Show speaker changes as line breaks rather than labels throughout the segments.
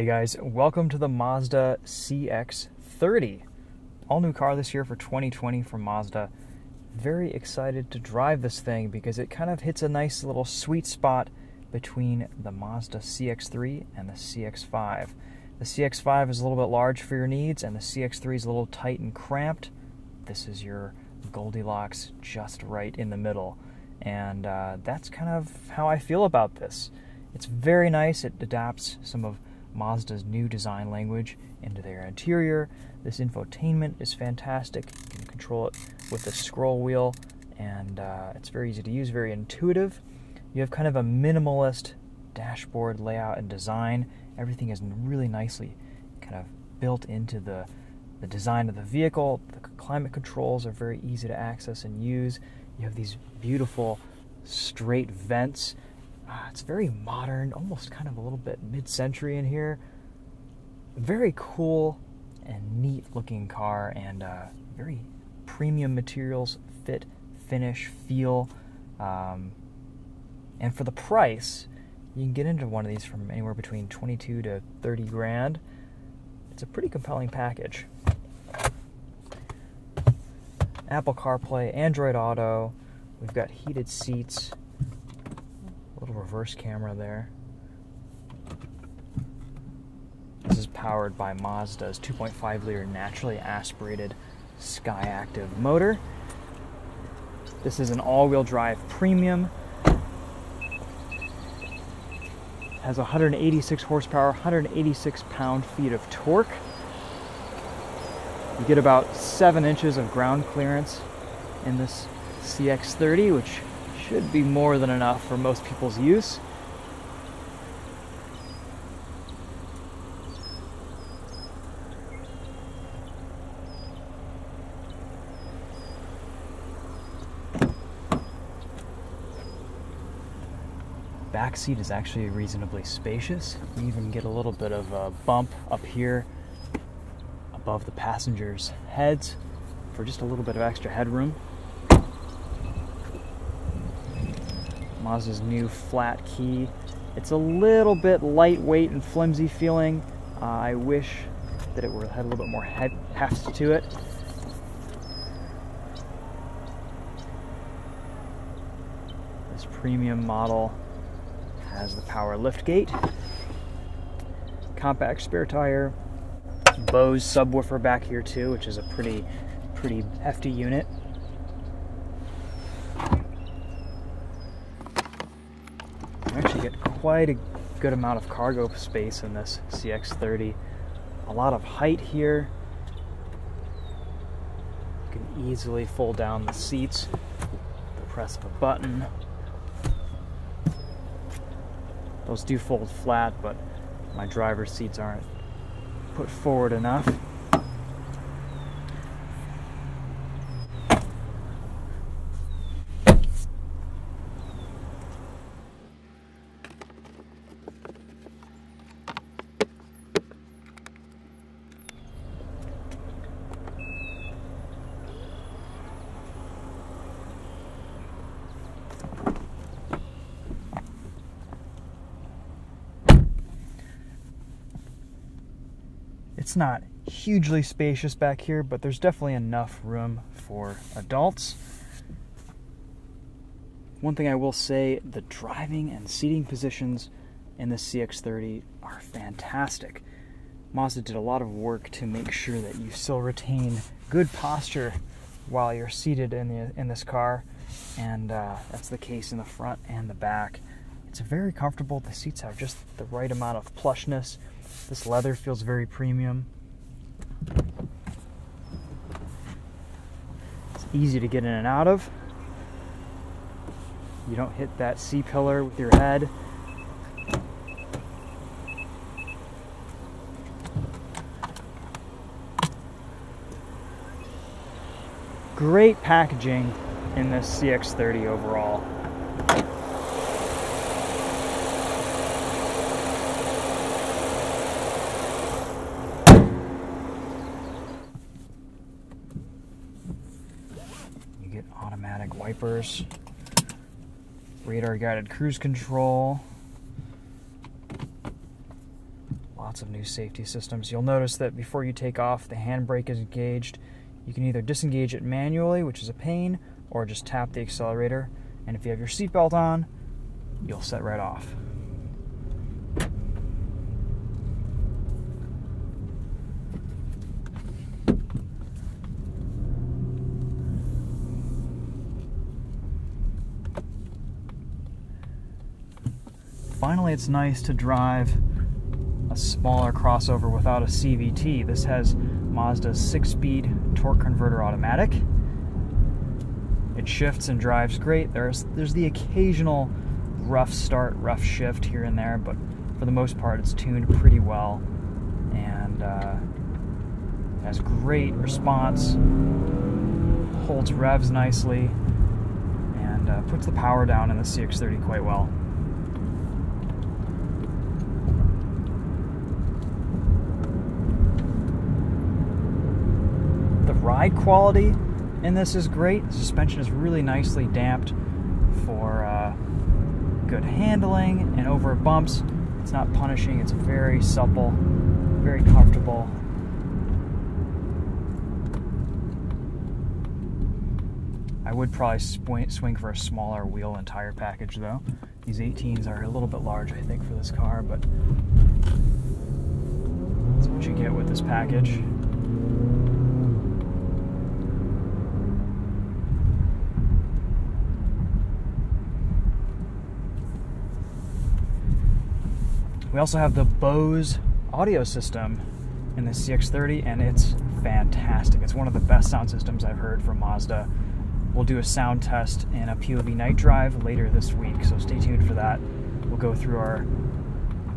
Hey guys, welcome to the Mazda CX-30. All new car this year for 2020 from Mazda. Very excited to drive this thing because it kind of hits a nice little sweet spot between the Mazda CX-3 and the CX-5. The CX-5 is a little bit large for your needs and the CX-3 is a little tight and cramped. This is your Goldilocks just right in the middle. And uh, that's kind of how I feel about this. It's very nice. It adapts some of Mazda's new design language into their interior. This infotainment is fantastic. You can control it with the scroll wheel, and uh, it's very easy to use, very intuitive. You have kind of a minimalist dashboard layout and design. Everything is really nicely kind of built into the, the design of the vehicle. The climate controls are very easy to access and use. You have these beautiful straight vents uh, it's very modern, almost kind of a little bit mid century in here. Very cool and neat looking car, and uh, very premium materials, fit, finish, feel. Um, and for the price, you can get into one of these from anywhere between 22 to 30 grand. It's a pretty compelling package. Apple CarPlay, Android Auto, we've got heated seats, reverse camera there. This is powered by Mazda's 2.5 liter naturally aspirated Skyactiv motor. This is an all-wheel drive premium. Has 186 horsepower, 186 pound-feet of torque. You get about 7 inches of ground clearance in this CX-30, which should be more than enough for most people's use. Back seat is actually reasonably spacious. You even get a little bit of a bump up here above the passengers' heads for just a little bit of extra headroom. Mazda's new flat key. It's a little bit lightweight and flimsy feeling. Uh, I wish that it were, had a little bit more heft to it. This premium model has the power lift gate, compact spare tire, Bose subwoofer back here too, which is a pretty, pretty hefty unit. actually get quite a good amount of cargo space in this CX-30. A lot of height here. You can easily fold down the seats the press of a button. Those do fold flat, but my driver's seats aren't put forward enough. It's not hugely spacious back here, but there's definitely enough room for adults. One thing I will say the driving and seating positions in the CX30 are fantastic. Mazda did a lot of work to make sure that you still retain good posture while you're seated in, the, in this car, and uh, that's the case in the front and the back. It's very comfortable. The seats have just the right amount of plushness this leather feels very premium. It's easy to get in and out of. You don't hit that C pillar with your head. Great packaging in this CX30 overall. automatic wipers, radar guided cruise control, lots lots of new safety systems. You'll notice that before you take off, the handbrake is engaged. You can either disengage it manually, which is a pain, or just tap the accelerator. And if you have your seatbelt on, you'll set right off. Finally, it's nice to drive a smaller crossover without a CVT. This has Mazda's six-speed torque converter automatic. It shifts and drives great. There's there's the occasional rough start, rough shift here and there, but for the most part, it's tuned pretty well and uh, has great response. Holds revs nicely and uh, puts the power down in the CX-30 quite well. Ride quality in this is great. The suspension is really nicely damped for uh, good handling and over bumps. It's not punishing, it's very supple, very comfortable. I would probably swing for a smaller wheel and tire package though. These 18s are a little bit large, I think, for this car, but that's what you get with this package. We also have the Bose audio system in the CX30, and it's fantastic. It's one of the best sound systems I've heard from Mazda. We'll do a sound test in a POV night drive later this week, so stay tuned for that. We'll go through our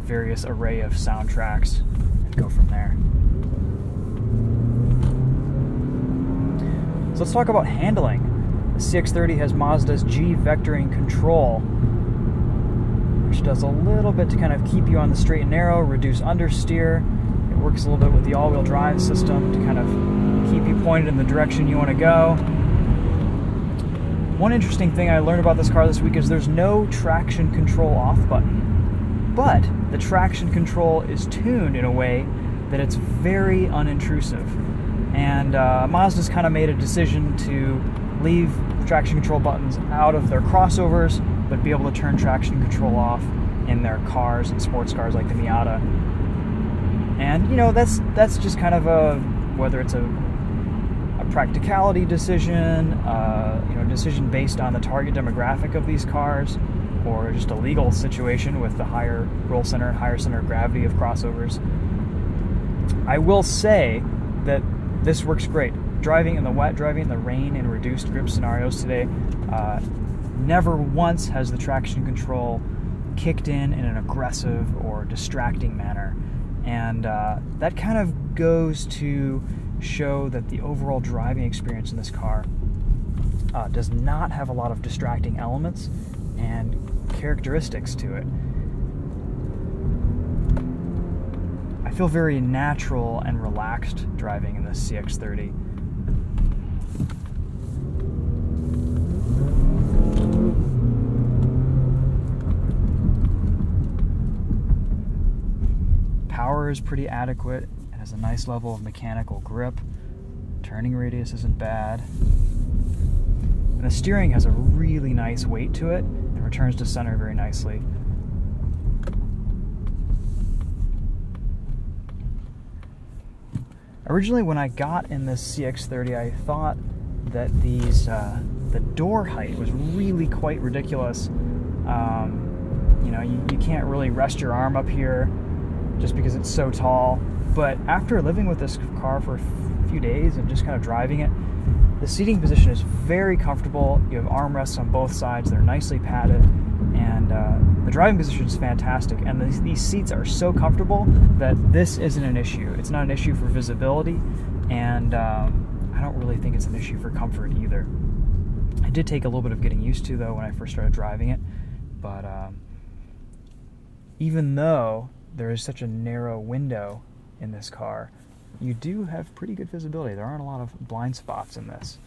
various array of soundtracks and go from there. So let's talk about handling. The CX30 has Mazda's G vectoring control, does a little bit to kind of keep you on the straight and narrow, reduce understeer. It works a little bit with the all-wheel drive system to kind of keep you pointed in the direction you want to go. One interesting thing I learned about this car this week is there's no traction control off button, but the traction control is tuned in a way that it's very unintrusive. And uh, Mazda's kind of made a decision to leave traction control buttons out of their crossovers but be able to turn traction control off in their cars and sports cars like the Miata. And you know that's that's just kind of a whether it's a a practicality decision, uh, you know, decision based on the target demographic of these cars, or just a legal situation with the higher roll center, higher center of gravity of crossovers. I will say that this works great. Driving in the wet, driving in the rain in reduced grip scenarios today, uh, Never once has the traction control kicked in in an aggressive or distracting manner. And uh, that kind of goes to show that the overall driving experience in this car uh, does not have a lot of distracting elements and characteristics to it. I feel very natural and relaxed driving in the CX30. Power is pretty adequate. It has a nice level of mechanical grip. Turning radius isn't bad. And the steering has a really nice weight to it and returns to center very nicely. Originally, when I got in this CX30, I thought that these uh, the door height was really quite ridiculous. Um, you know, you, you can't really rest your arm up here just because it's so tall. But after living with this car for a few days and just kind of driving it, the seating position is very comfortable. You have armrests on both sides, they're nicely padded, and uh, the driving position is fantastic. And these, these seats are so comfortable that this isn't an issue. It's not an issue for visibility, and um, I don't really think it's an issue for comfort either. It did take a little bit of getting used to though when I first started driving it, but um, even though there is such a narrow window in this car, you do have pretty good visibility. There aren't a lot of blind spots in this.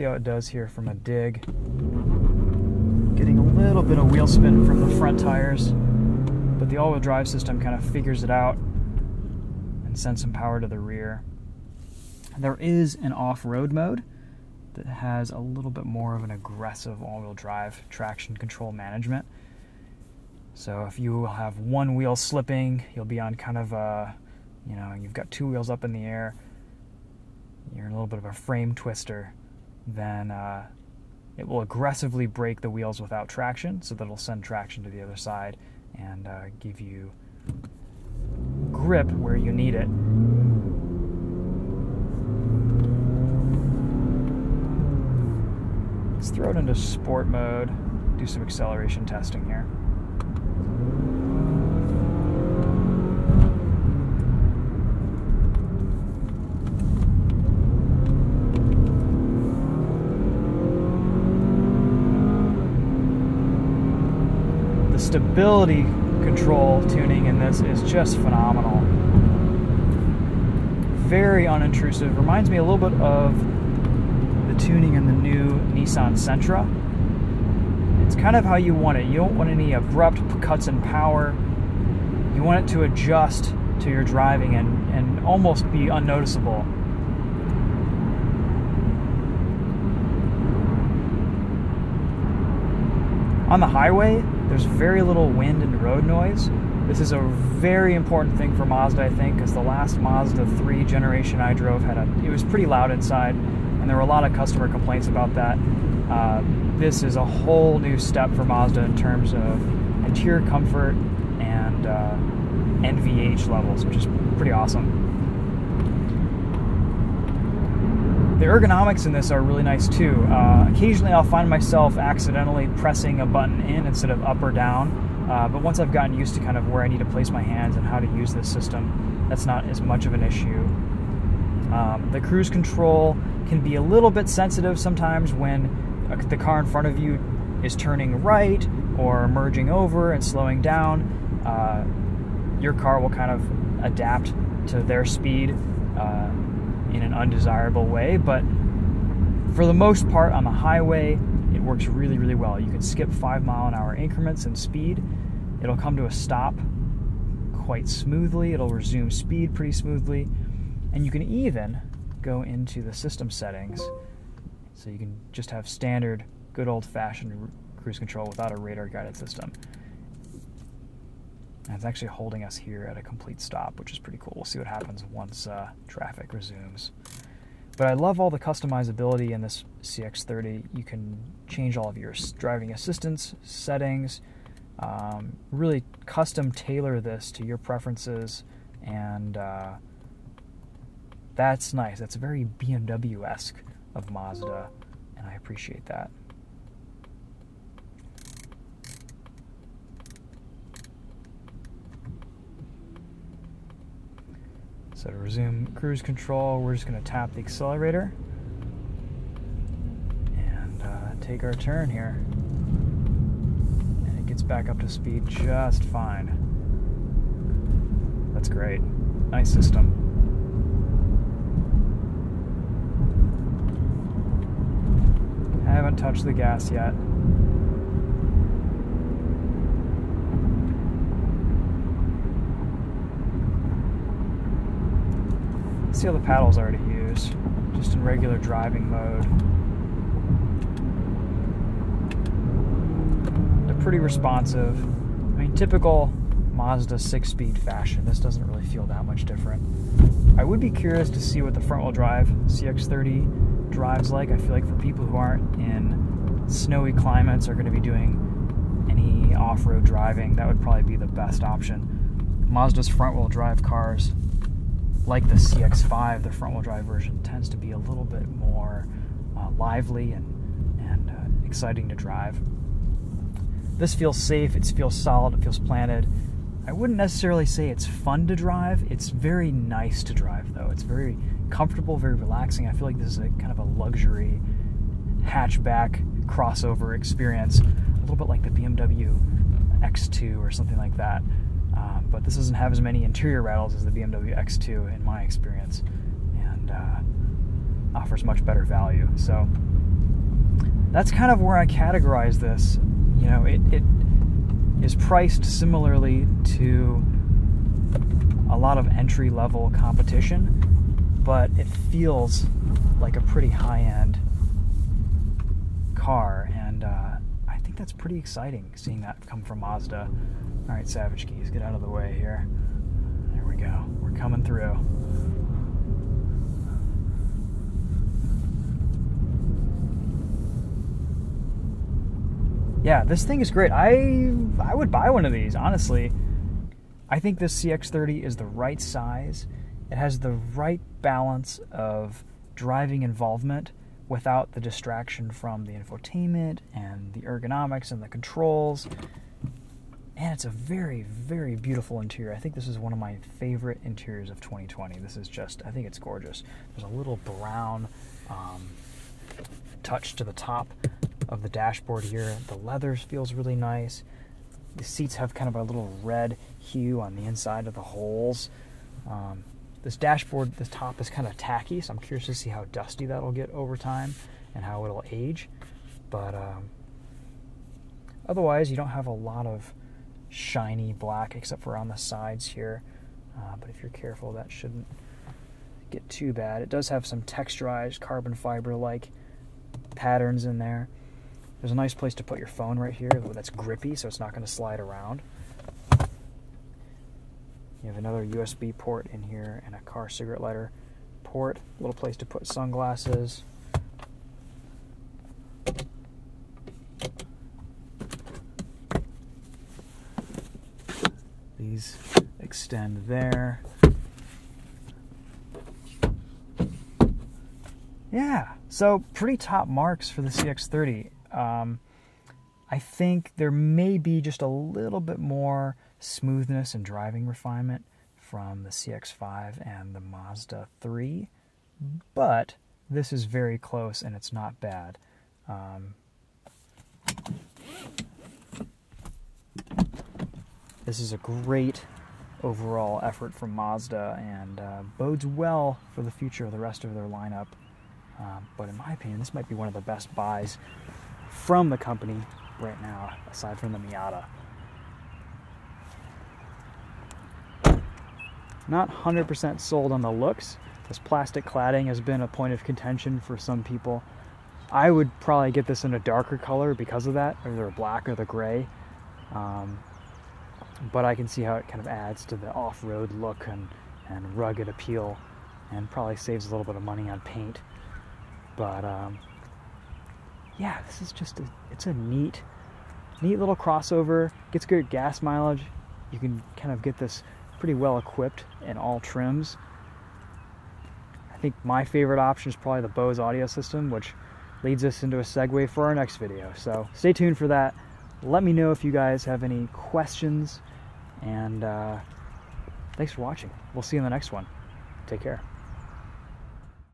See how it does here from a dig. Getting a little bit of wheel spin from the front tires, but the all-wheel drive system kind of figures it out and sends some power to the rear. There is an off-road mode that has a little bit more of an aggressive all-wheel drive traction control management. So if you have one wheel slipping, you'll be on kind of a, you know, you've got two wheels up in the air, you're in a little bit of a frame twister, then uh, it will aggressively brake the wheels without traction, so that it'll send traction to the other side and uh, give you grip where you need it. Let's throw it into sport mode, do some acceleration testing here. The stability control tuning in this is just phenomenal. Very unintrusive. Reminds me a little bit of the tuning in the new Nissan Sentra. It's kind of how you want it. You don't want any abrupt cuts in power. You want it to adjust to your driving and, and almost be unnoticeable. On the highway, there's very little wind and road noise. This is a very important thing for Mazda, I think, because the last Mazda 3 generation I drove had a it was pretty loud inside, and there were a lot of customer complaints about that. Uh, this is a whole new step for Mazda in terms of interior comfort and uh, NVH levels, which is pretty awesome. The ergonomics in this are really nice too. Uh, occasionally, I'll find myself accidentally pressing a button in instead of up or down. Uh, but once I've gotten used to kind of where I need to place my hands and how to use this system, that's not as much of an issue. Um, the cruise control can be a little bit sensitive sometimes when the car in front of you is turning right or merging over and slowing down. Uh, your car will kind of adapt to their speed. Uh, in an undesirable way, but for the most part on the highway, it works really, really well. You can skip five mile an hour increments in speed. It'll come to a stop quite smoothly. It'll resume speed pretty smoothly. And you can even go into the system settings. So you can just have standard, good old fashioned cruise control without a radar guided system. And it's actually holding us here at a complete stop, which is pretty cool. We'll see what happens once uh, traffic resumes. But I love all the customizability in this CX30. You can change all of your driving assistance settings, um, really custom tailor this to your preferences, and uh, that's nice. That's very BMW esque of Mazda, and I appreciate that. So to resume cruise control, we're just going to tap the accelerator and uh, take our turn here. And it gets back up to speed just fine. That's great. Nice system. I haven't touched the gas yet. See how the paddles are to use, just in regular driving mode. They're pretty responsive. I mean, typical Mazda six-speed fashion. This doesn't really feel that much different. I would be curious to see what the front-wheel drive CX-30 drives like. I feel like for people who aren't in snowy climates are going to be doing any off-road driving, that would probably be the best option. Mazda's front-wheel drive cars like the CX5, the front wheel drive version tends to be a little bit more uh, lively and, and uh, exciting to drive. This feels safe, it feels solid, it feels planted. I wouldn't necessarily say it's fun to drive. It's very nice to drive, though. It's very comfortable, very relaxing. I feel like this is a kind of a luxury hatchback crossover experience, a little bit like the BMW X2 or something like that but this doesn't have as many interior rattles as the BMW X2 in my experience, and uh, offers much better value. So that's kind of where I categorize this. You know, it, it is priced similarly to a lot of entry level competition, but it feels like a pretty high end car, and uh, I think that's pretty exciting seeing that come from Mazda. All right, Savage Keys, get out of the way here. There we go. We're coming through. Yeah, this thing is great. I I would buy one of these, honestly. I think this CX30 is the right size. It has the right balance of driving involvement without the distraction from the infotainment and the ergonomics and the controls. And it's a very, very beautiful interior. I think this is one of my favorite interiors of 2020. This is just, I think it's gorgeous. There's a little brown um, touch to the top of the dashboard here. The leather feels really nice. The seats have kind of a little red hue on the inside of the holes. Um, this dashboard, the top is kind of tacky, so I'm curious to see how dusty that'll get over time and how it'll age. But um, otherwise, you don't have a lot of shiny black except for on the sides here. Uh, but if you're careful, that shouldn't get too bad. It does have some texturized carbon fiber like patterns in there. There's a nice place to put your phone right here that's grippy so it's not going to slide around. You have another USB port in here and a car cigarette lighter port. Little place to put sunglasses. These extend there. Yeah, so pretty top marks for the CX30. Um, I think there may be just a little bit more smoothness and driving refinement from the CX5 and the Mazda 3, but this is very close and it's not bad. Um, this is a great overall effort from Mazda and uh, bodes well for the future of the rest of their lineup. Um, but in my opinion, this might be one of the best buys from the company right now, aside from the Miata. Not 100% sold on the looks. This plastic cladding has been a point of contention for some people. I would probably get this in a darker color because of that, either a black or the gray. Um, but I can see how it kind of adds to the off-road look and, and rugged appeal and probably saves a little bit of money on paint. But um, yeah, this is just a, it's a neat, neat little crossover. Gets good gas mileage. You can kind of get this pretty well equipped in all trims. I think my favorite option is probably the Bose audio system, which leads us into a segue for our next video. So stay tuned for that. Let me know if you guys have any questions, and uh, thanks for watching. We'll see you in the next one. Take care.